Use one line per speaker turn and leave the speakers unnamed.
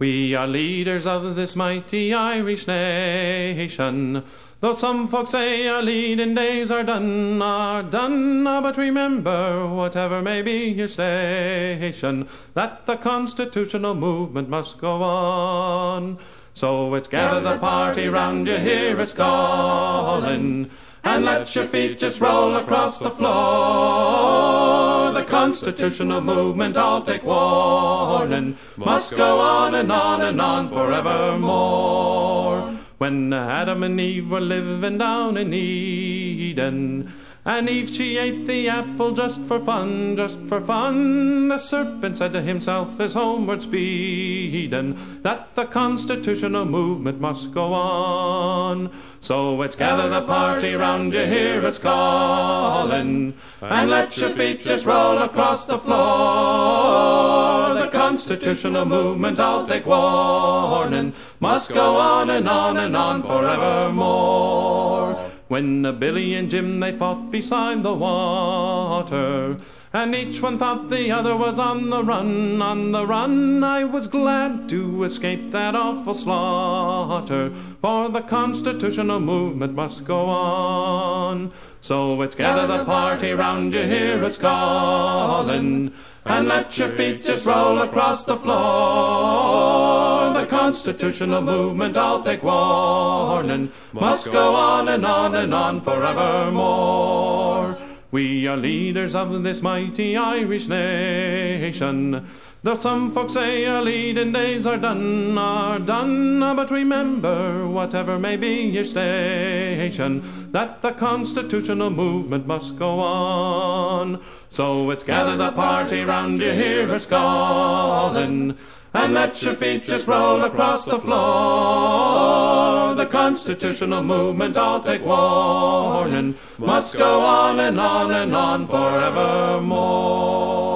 We are leaders of this mighty Irish nation. Though some folks say our leading days are done, are done, but remember, whatever may be your station, that the constitutional movement must go on. So it's gather the party round you, hear us calling, and let your feet just roll across the floor. Constitutional movement, I'll take warning, must go on and on and on forevermore. When Adam and Eve were living down in Eden, and Eve she ate the apple just for fun, just for fun. The serpent said to himself as homeward speeding that the constitutional movement must go on. So it's gather the party round you, hear us calling, and let your feet just roll across the floor. The constitutional movement, I'll take warning, must go on and on and on forevermore. When Billy and Jim they fought beside the water, and each one thought the other was on the run, on the run. I was glad to escape that awful slaughter, for the constitutional movement must go on. So it's gather the party round you, hear us calling, and let your feet just roll across the floor. Constitutional movement, I'll take warning, must go on and on and on forevermore. We are leaders of this mighty Irish nation. Though some folks say our leading days are done, are done, but remember, whatever may be your station, that the constitutional movement must go on. So it's gather the party round you, hear us calling, and let your feet just roll across the floor. The constitutional movement, I'll take warning, must go on and on and on forevermore.